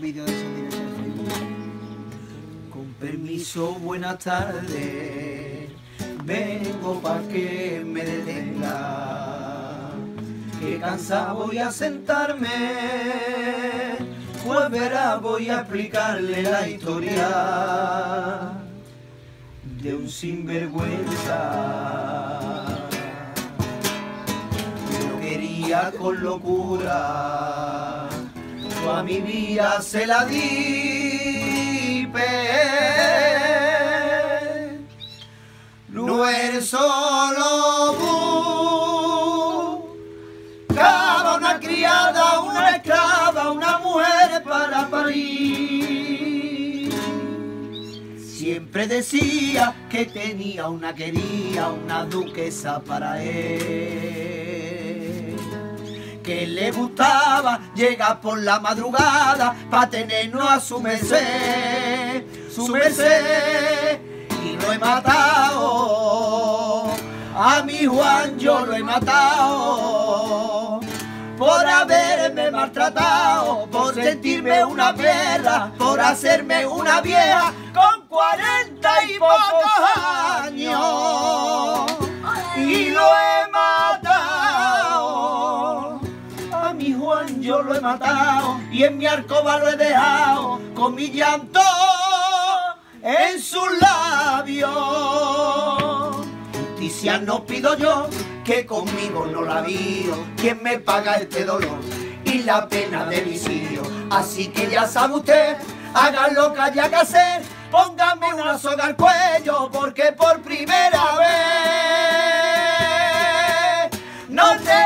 de directos en Facebook. Con permiso, buenas tardes. Vengo pa' que me detenga. Que cansado voy a sentarme. Pues verá, voy a explicarle la historia de un sinvergüenza. Yo quería con locura, toda mi vida se la di. No eres solo tú, cada una criada, una esclava, una mujer para parir. Siempre decía que tenía una quería, una duquesa para él. Que le gustaba llegar por la madrugada para tenernos a su merced, su merced. Y lo he matado, a mi Juan yo lo he matado por haberme maltratado, por sentirme una perra, por hacerme una vieja con cuarenta y pocos yo lo he matado y en mi alcoba lo he dejado con mi llanto en sus labios. Justicia no pido yo, que conmigo no la vio. ¿Quién me paga este dolor y la pena de vicio? Así que ya sabe usted, haga lo que haya que hacer. Póngame una soga al cuello, porque por primera vez no tengo